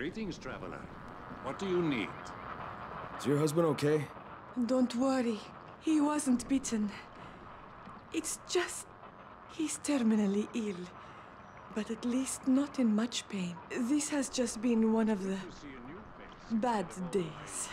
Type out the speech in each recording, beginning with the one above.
Greetings, traveler. What do you need? Is your husband okay? Don't worry. He wasn't bitten. It's just... he's terminally ill. But at least not in much pain. This has just been one of the See a new face. bad days.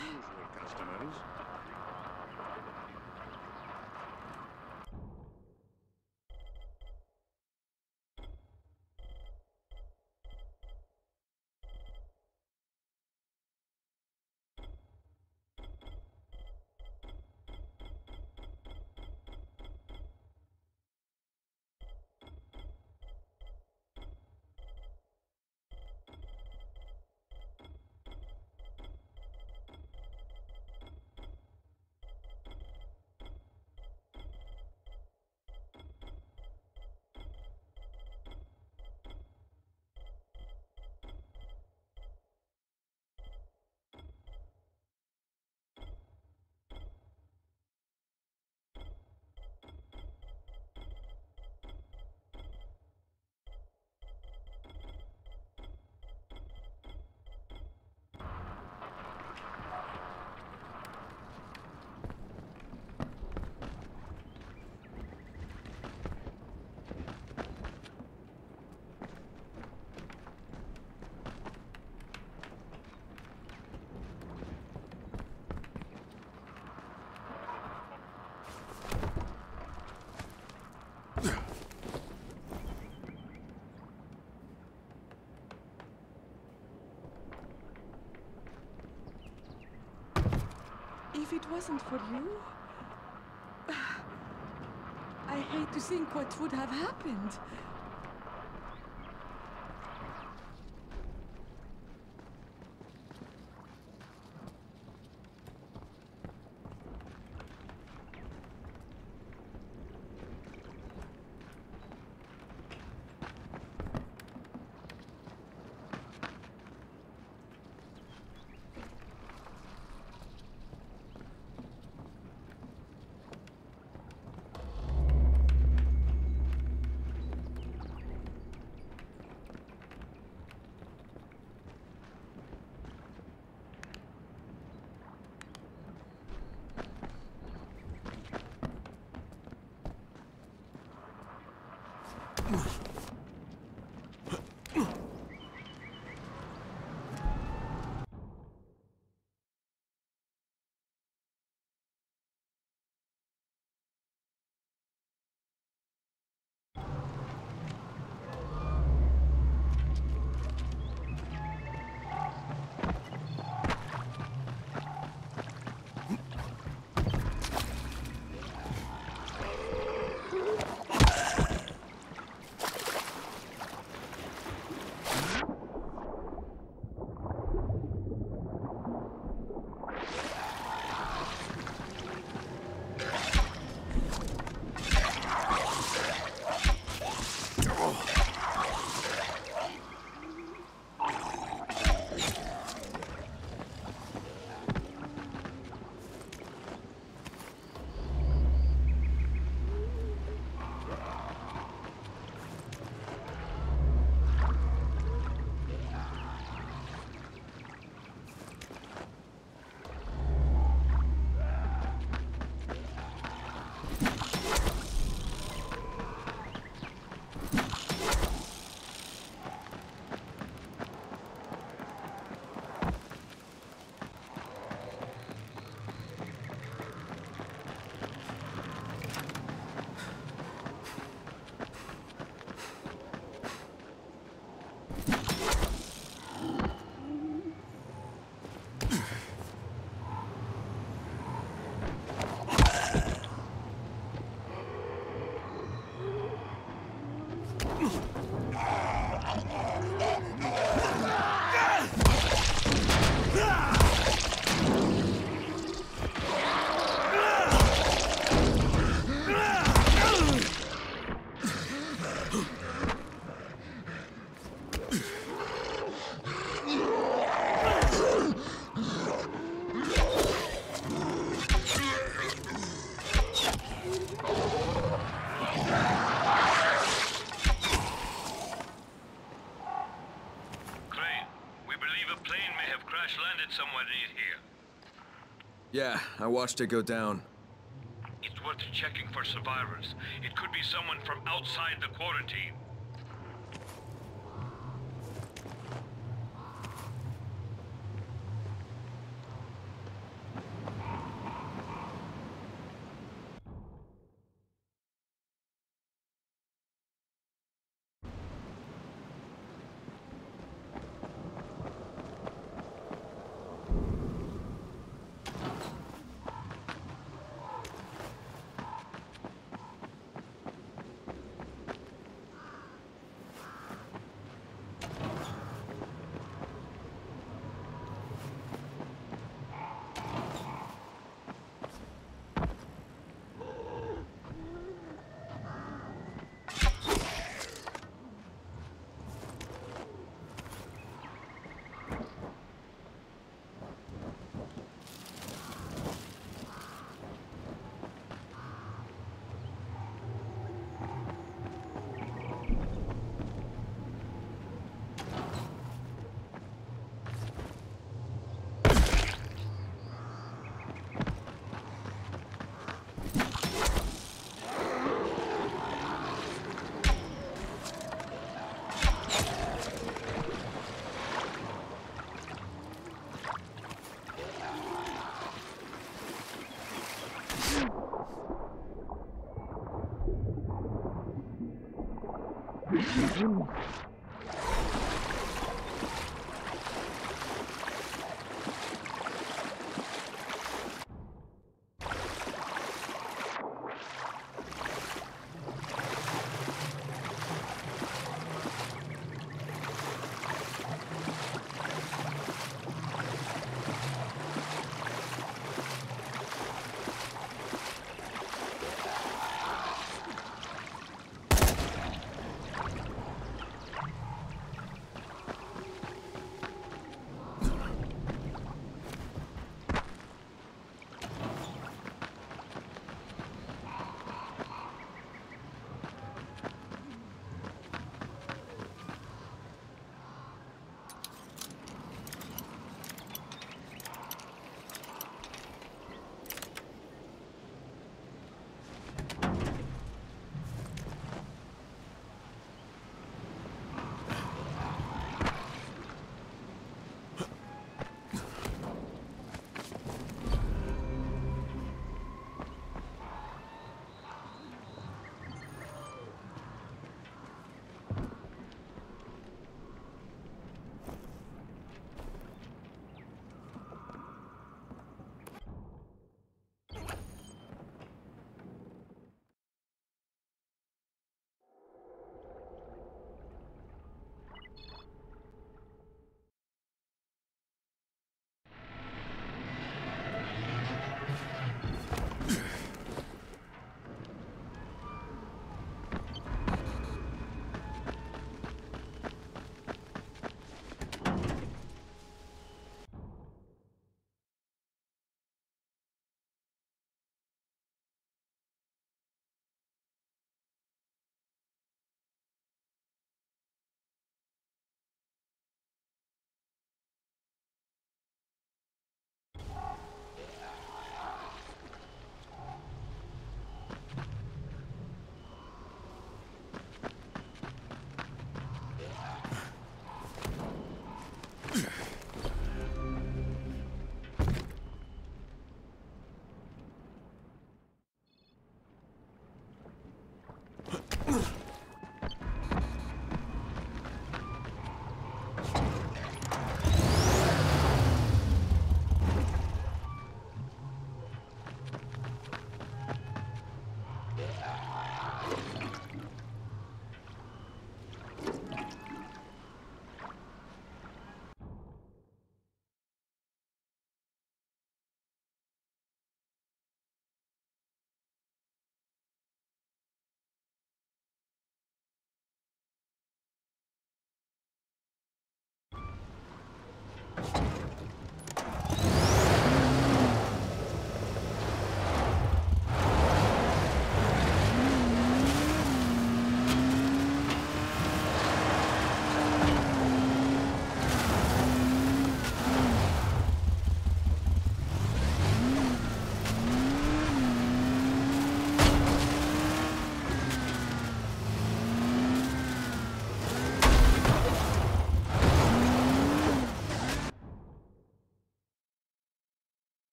It wasn't for you... I hate to think what would have happened. I watched it go down. It's worth checking for survivors. It could be someone from outside the quarantine.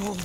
뭐.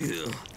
Ugh.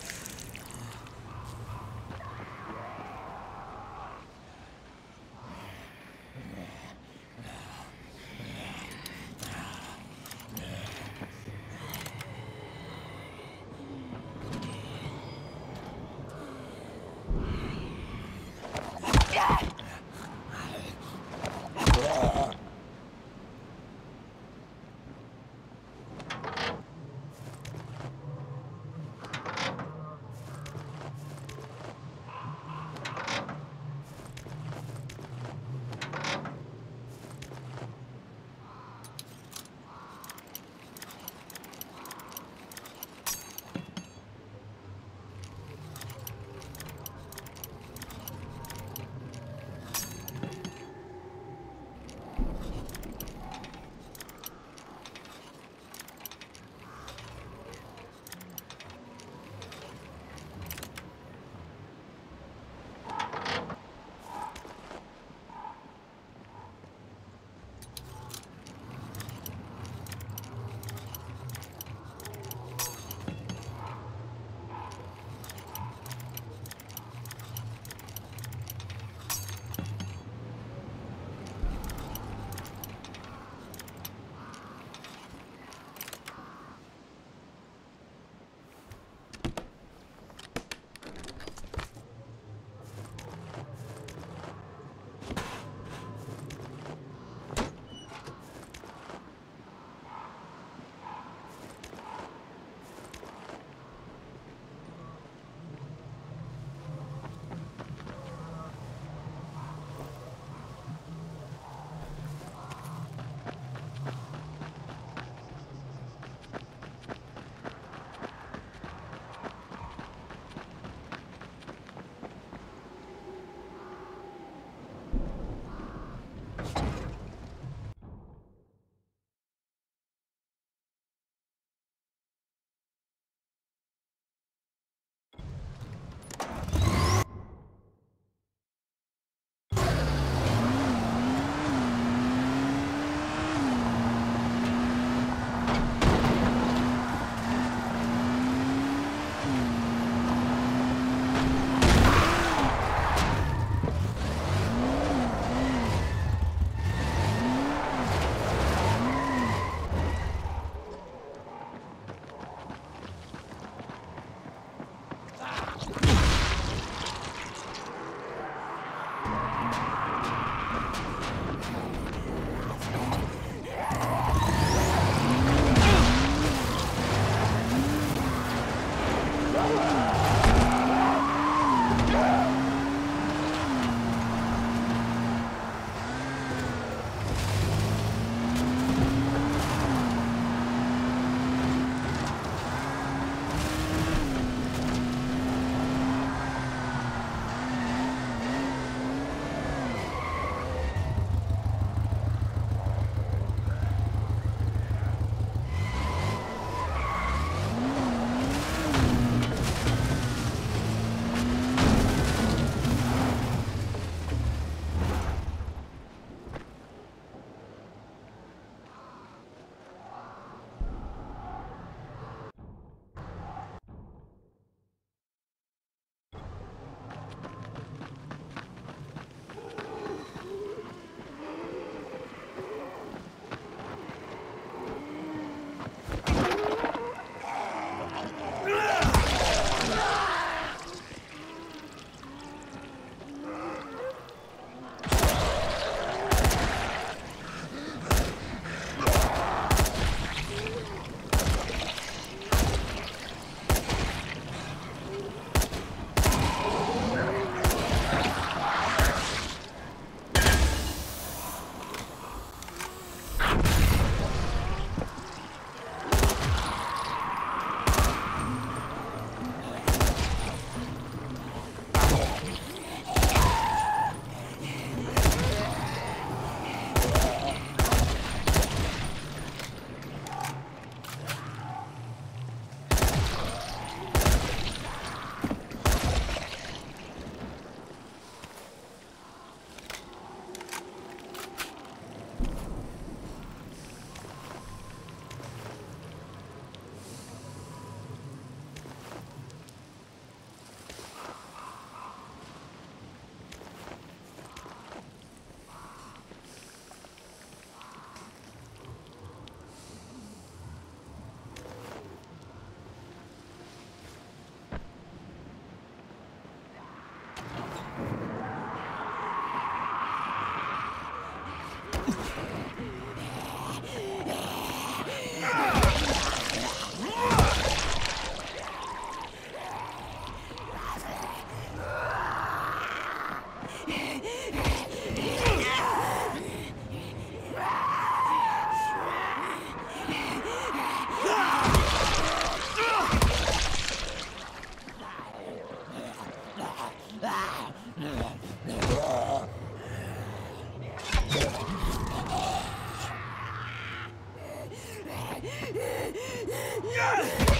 Yes!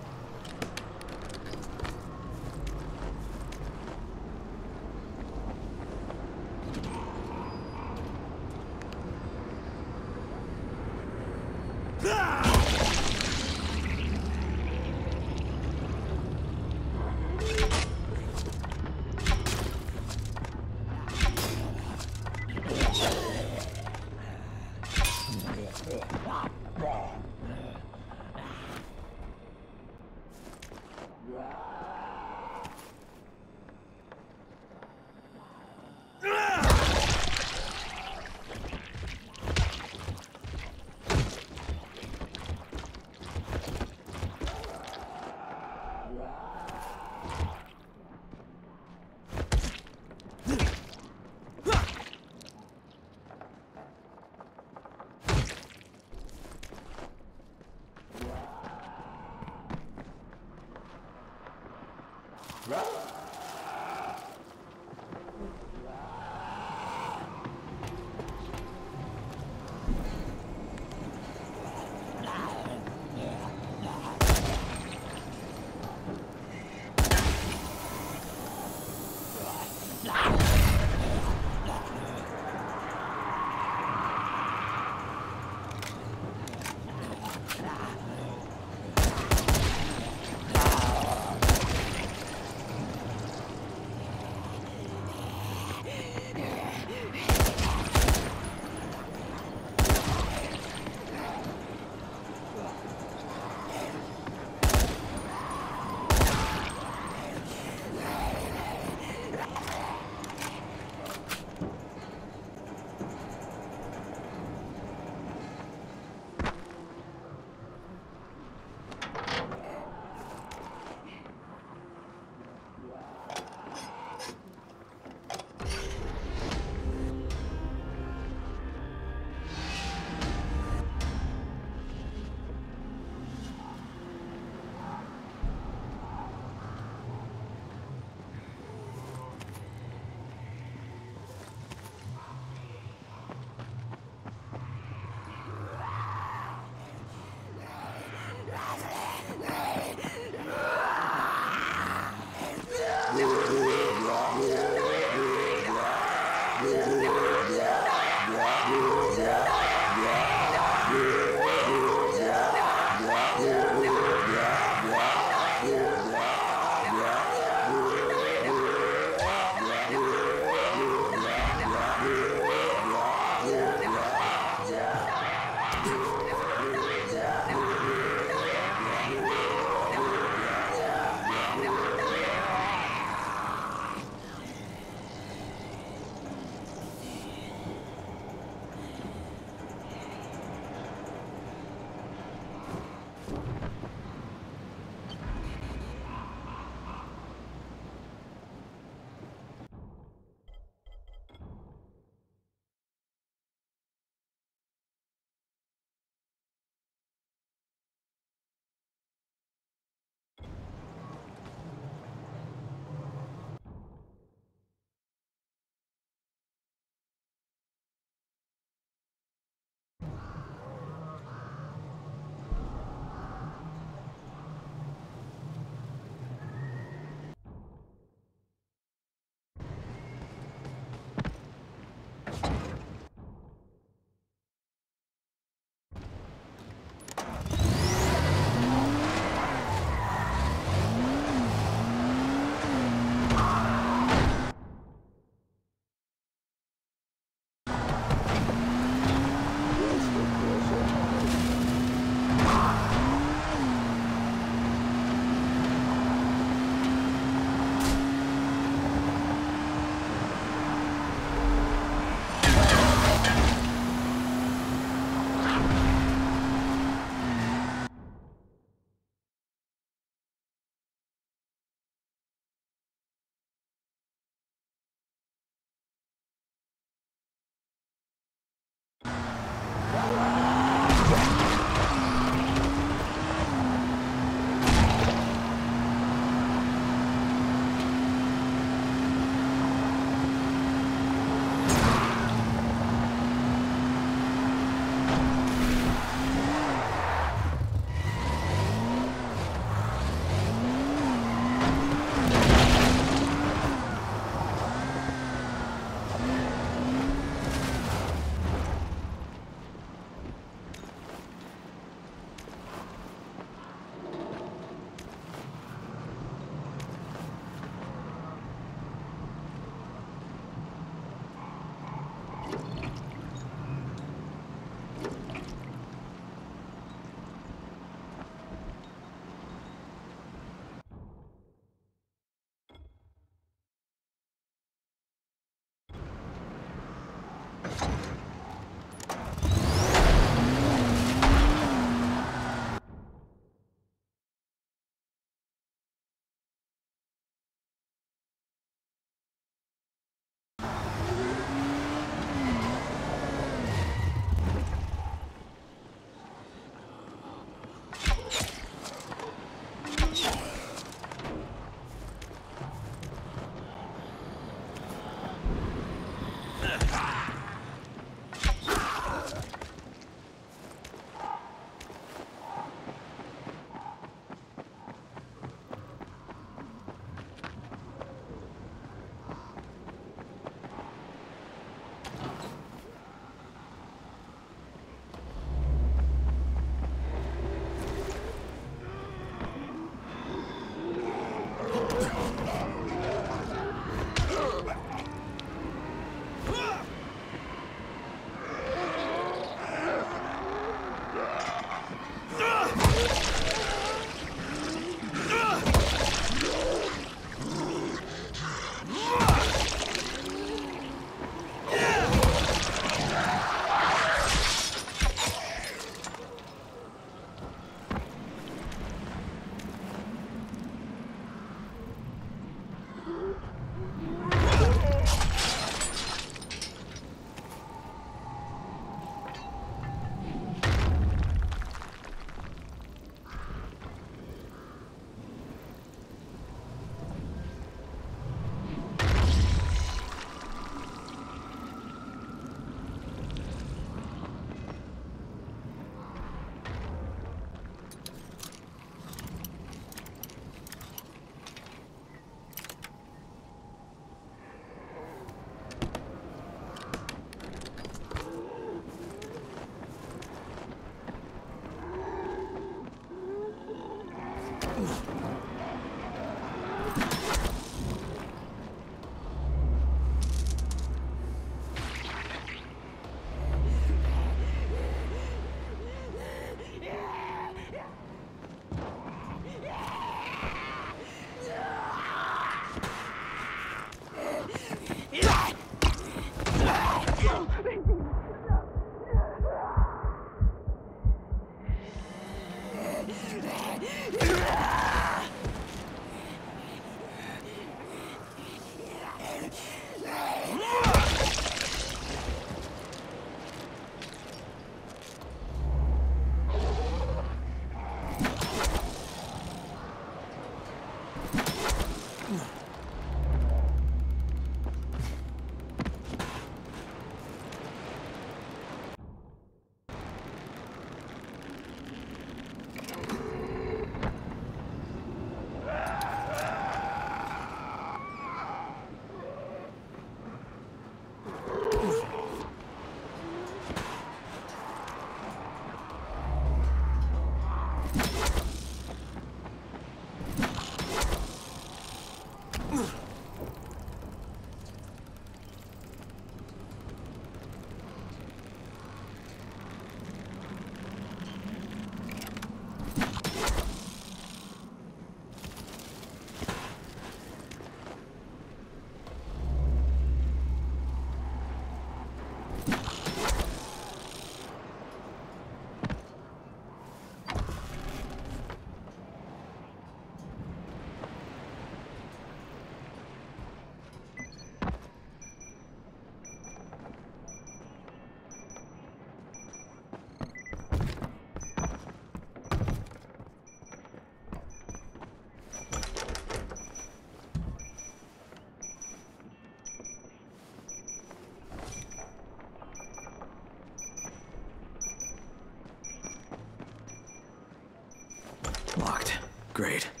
Great.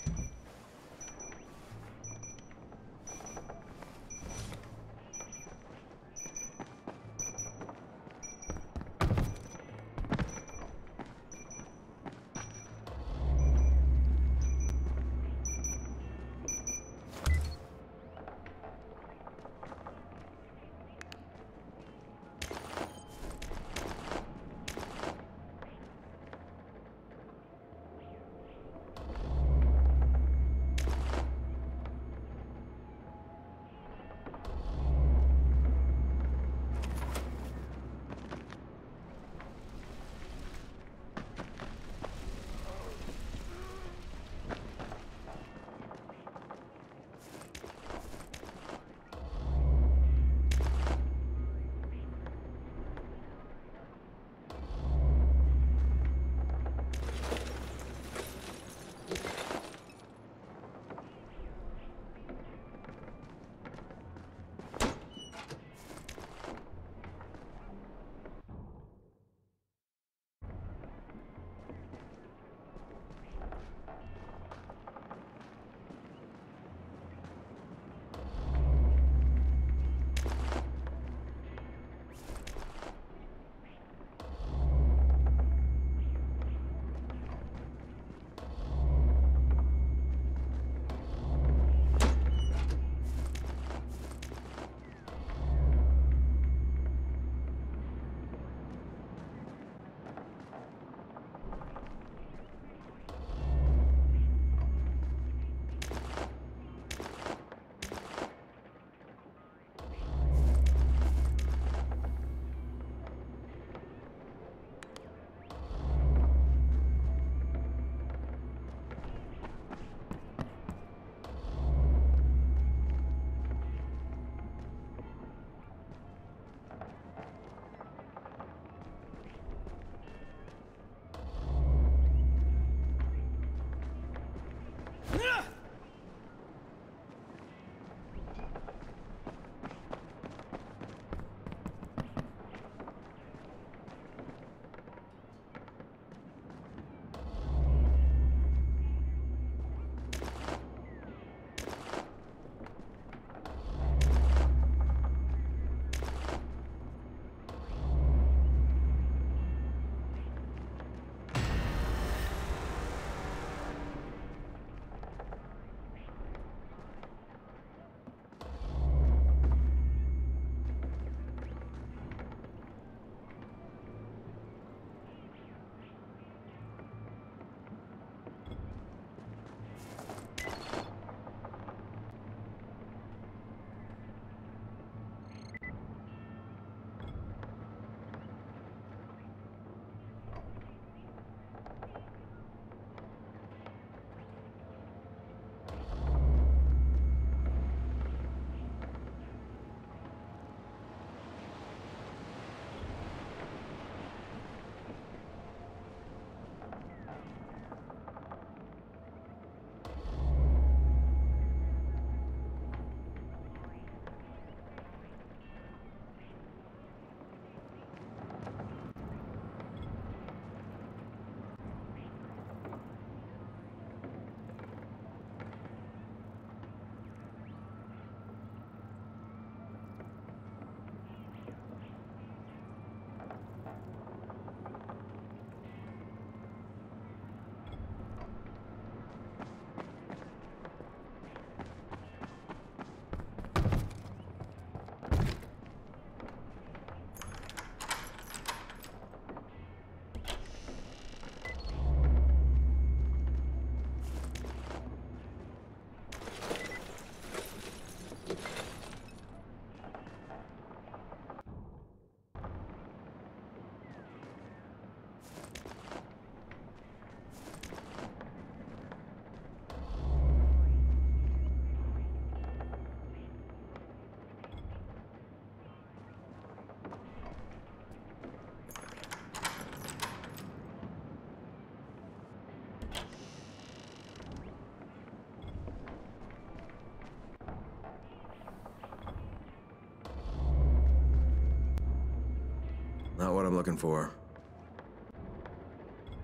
Not what I'm looking for.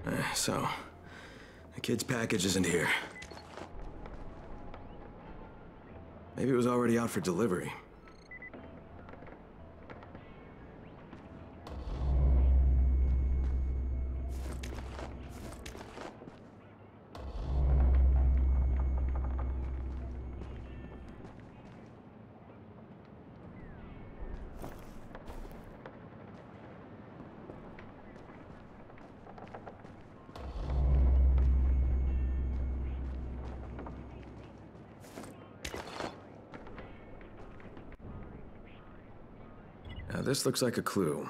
Eh, so, the kid's package isn't here. Maybe it was already out for delivery. This looks like a clue.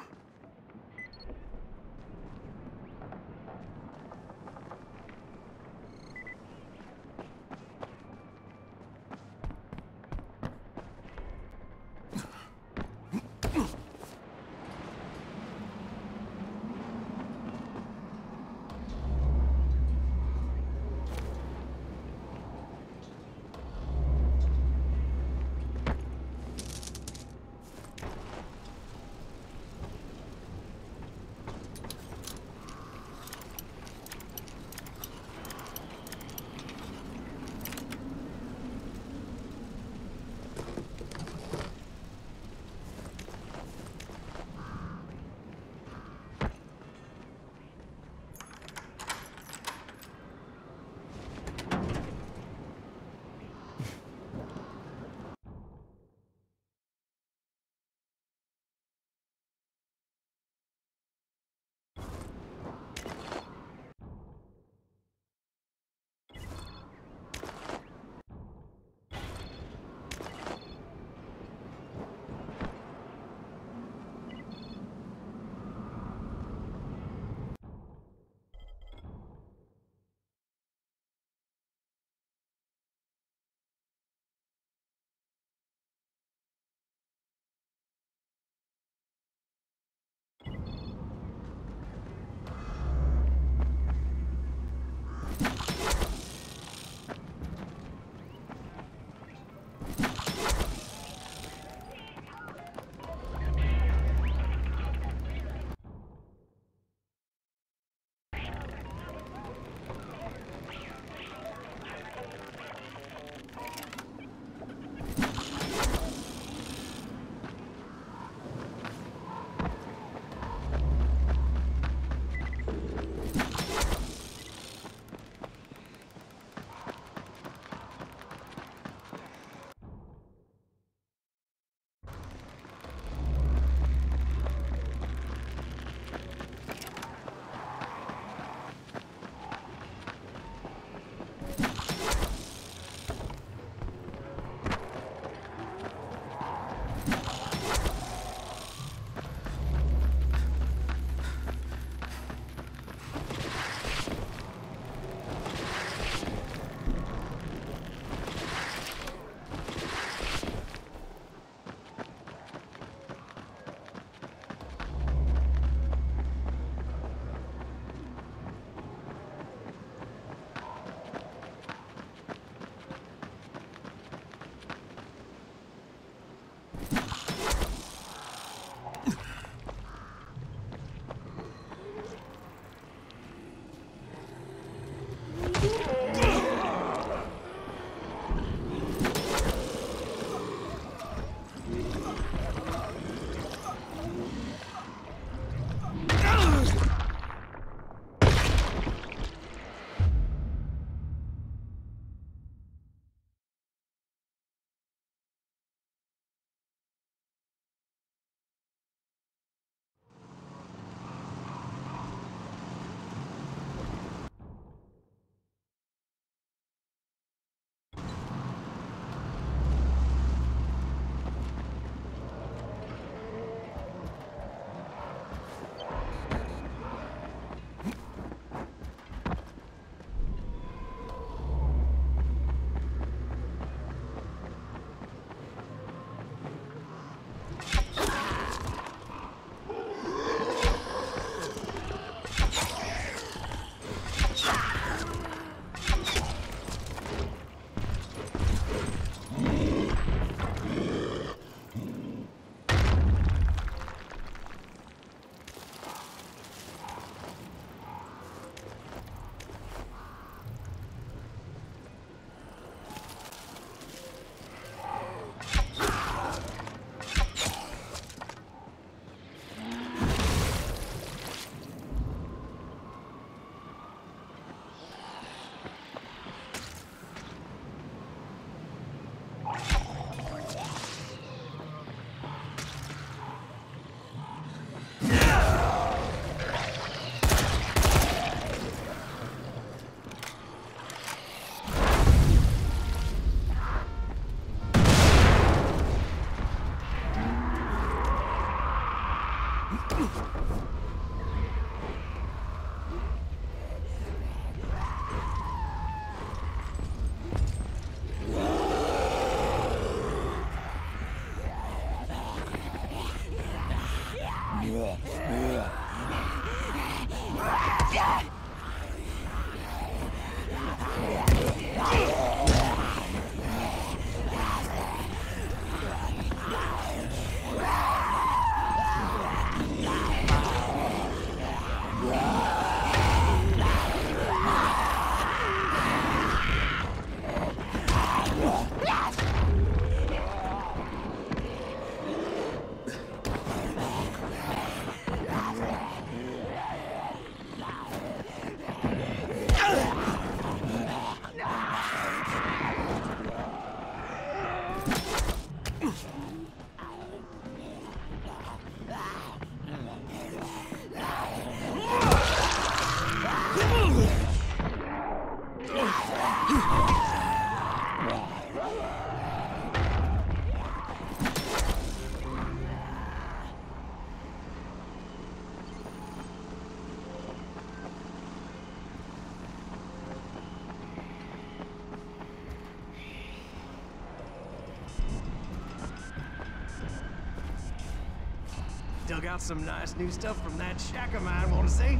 Dug out some nice new stuff from that shack of mine. Want to see?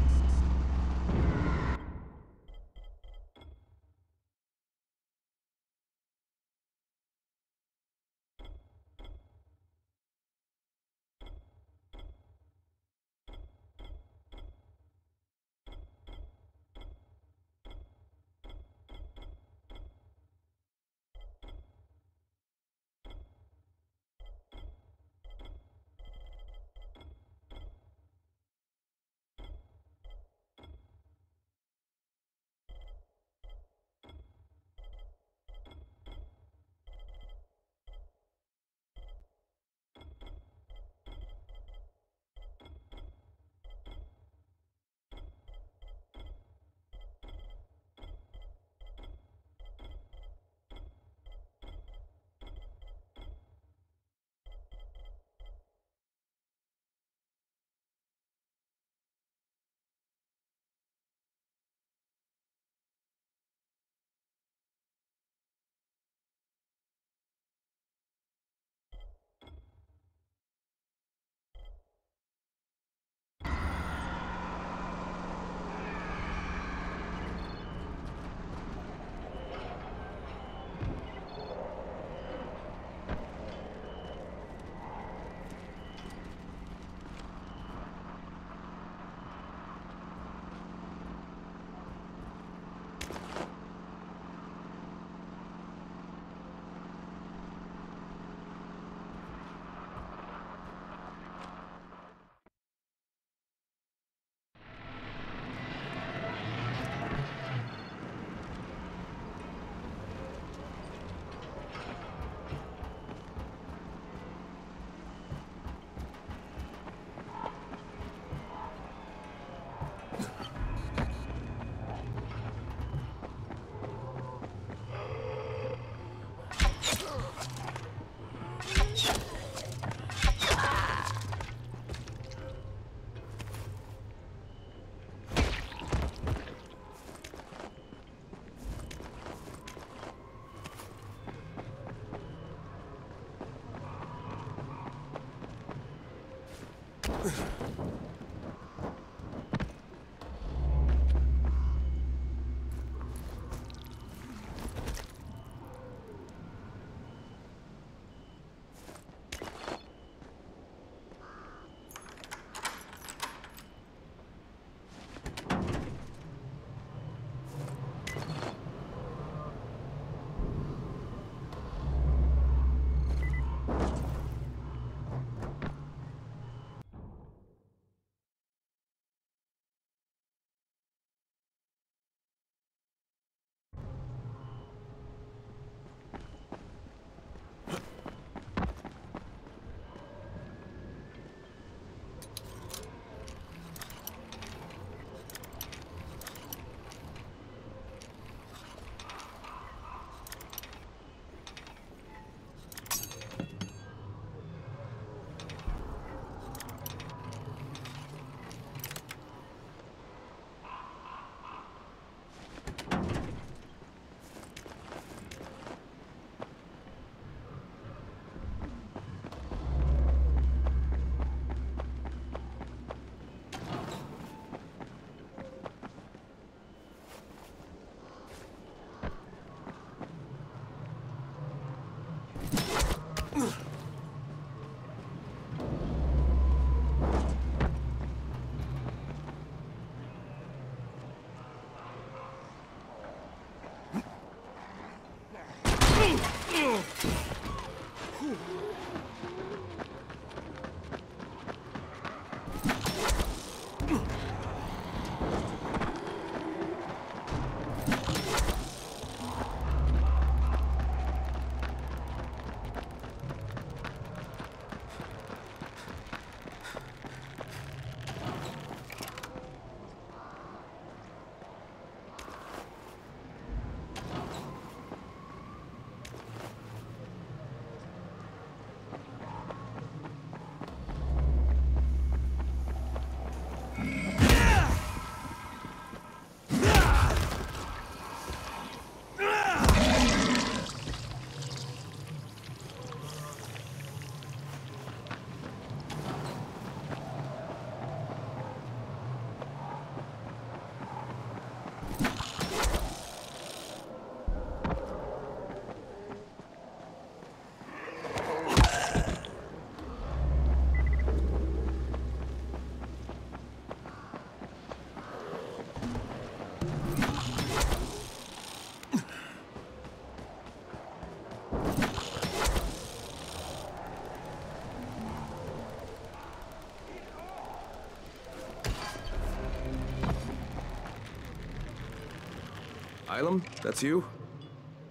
That's you?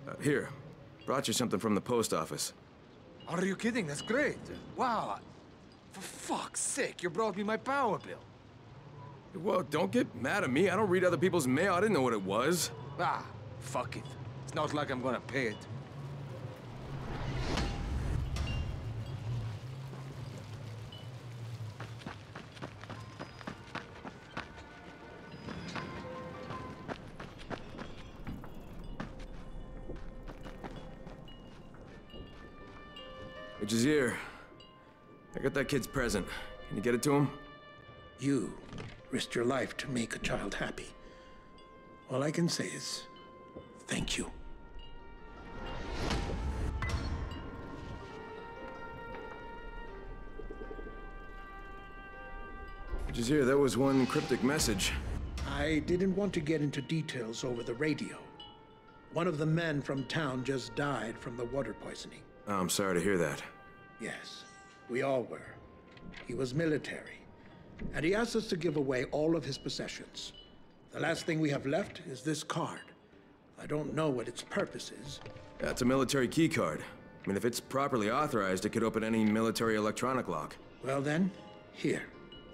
Uh, here. Brought you something from the post office. Are you kidding? That's great. Wow. For fuck's sake, you brought me my power bill. Well, don't get mad at me. I don't read other people's mail. I didn't know what it was. Ah, fuck it. It's not like I'm gonna pay it. That kid's present. Can you get it to him? You risked your life to make a child happy. All I can say is, thank you. Jazeer, that was one cryptic message. I didn't want to get into details over the radio. One of the men from town just died from the water poisoning. Oh, I'm sorry to hear that. Yes, we all were. He was military, and he asked us to give away all of his possessions. The last thing we have left is this card. I don't know what its purpose is. That's a military key card. I mean, if it's properly authorized, it could open any military electronic lock. Well then, here,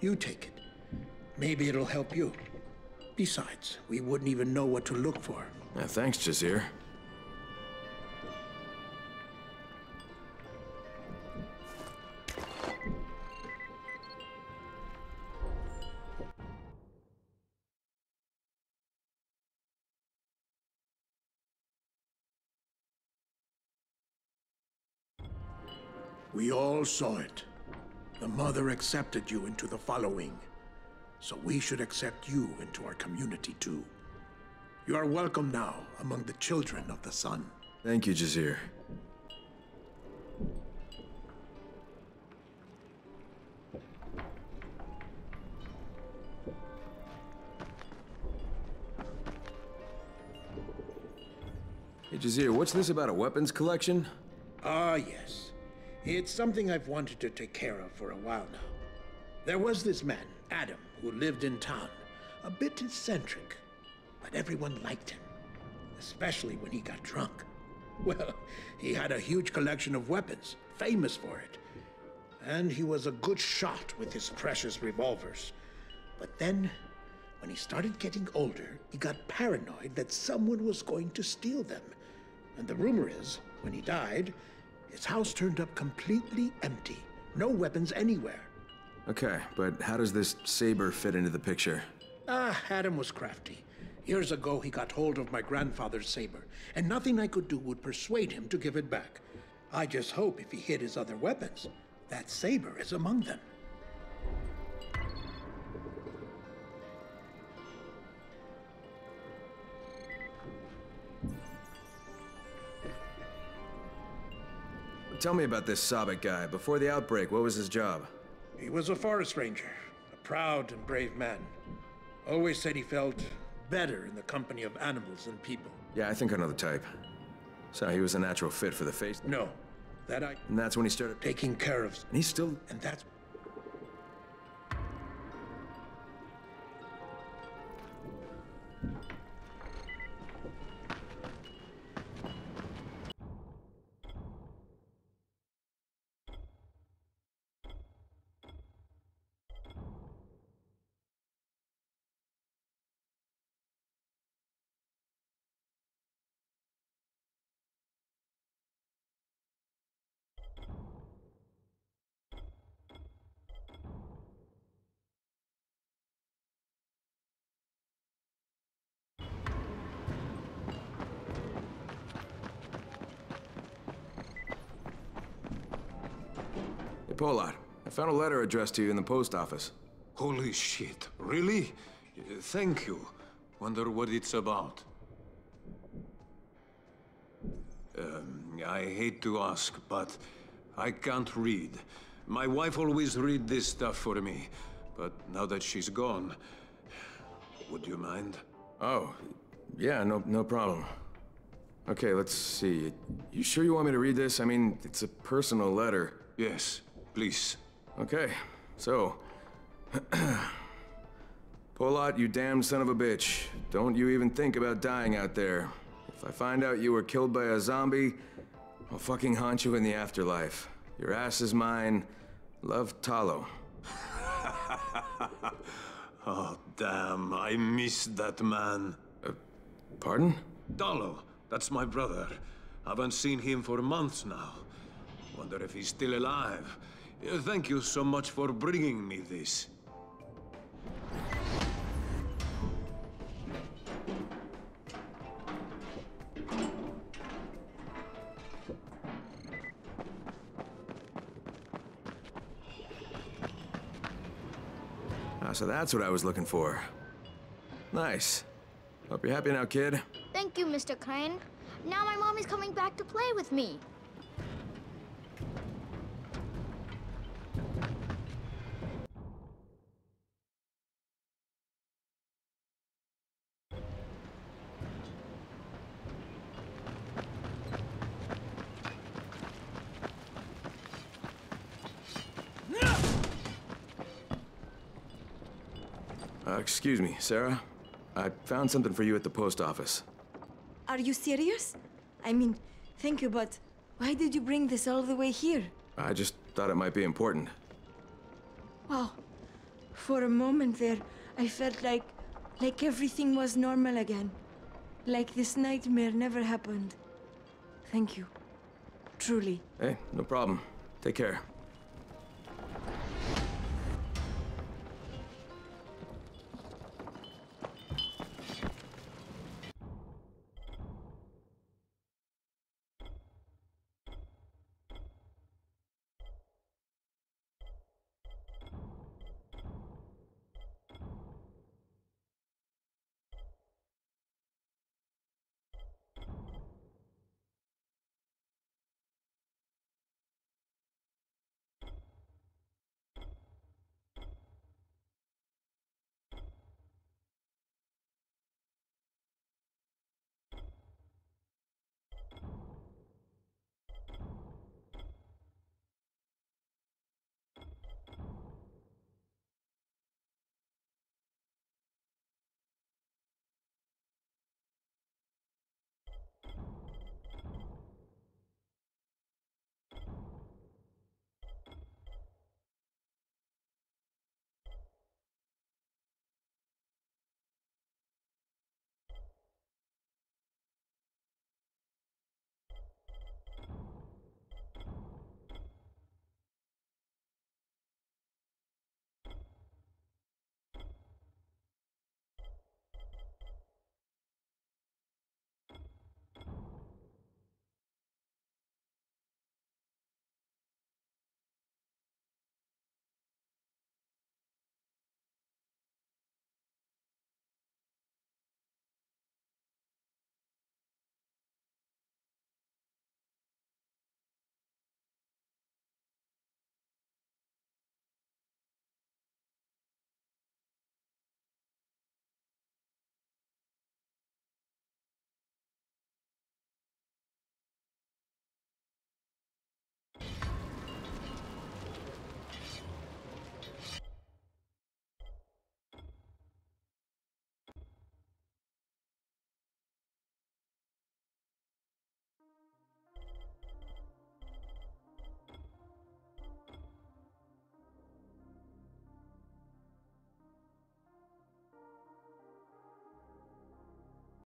you take it. Maybe it'll help you. Besides, we wouldn't even know what to look for. Yeah, thanks, Jazeer. We all saw it. The Mother accepted you into the following. So we should accept you into our community too. You are welcome now among the children of the Sun. Thank you, Jazeer. Hey, Jazeer, what's this about a weapons collection? Ah, yes. It's something I've wanted to take care of for a while now. There was this man, Adam, who lived in town. A bit eccentric, but everyone liked him. Especially when he got drunk. Well, he had a huge collection of weapons, famous for it. And he was a good shot with his precious revolvers. But then, when he started getting older, he got paranoid that someone was going to steal them. And the rumor is, when he died, his house turned up completely empty. No weapons anywhere. Okay, but how does this saber fit into the picture? Ah, Adam was crafty. Years ago, he got hold of my grandfather's saber, and nothing I could do would persuade him to give it back. I just hope if he hid his other weapons, that saber is among them. Tell me about this Sabek guy. Before the outbreak, what was his job? He was a forest ranger, a proud and brave man. Always said he felt better in the company of animals than people. Yeah, I think I know the type. So he was a natural fit for the face. No, that I And that's when he started... taking care of, And he's still... and that's found a letter addressed to you in the post office. Holy shit. Really? Thank you. Wonder what it's about. Um, I hate to ask, but I can't read. My wife always read this stuff for me, but now that she's gone, would you mind? Oh, yeah, no, no problem. Okay, let's see. You sure you want me to read this? I mean, it's a personal letter. Yes, please. Okay, so... Pull out, you damn son of a bitch. Don't you even think about dying out there. If I find out you were killed by a zombie, I'll fucking haunt you in the afterlife. Your ass is mine. Love, Talo. Oh, damn, I miss that man. Uh, pardon? Talo. that's my brother. I haven't seen him for months now. Wonder if he's still alive. Thank you so much for bringing me this. Ah, so that's what I was looking for. Nice. Hope you're happy now, kid. Thank you, Mr. Crane. Now my mommy's coming back to play with me. Excuse me, Sarah. I found something for you at the post office. Are you serious? I mean, thank you, but why did you bring this all the way here? I just thought it might be important. Wow. For a moment there, I felt like like everything was normal again. Like this nightmare never happened. Thank you. Truly. Hey, no problem. Take care.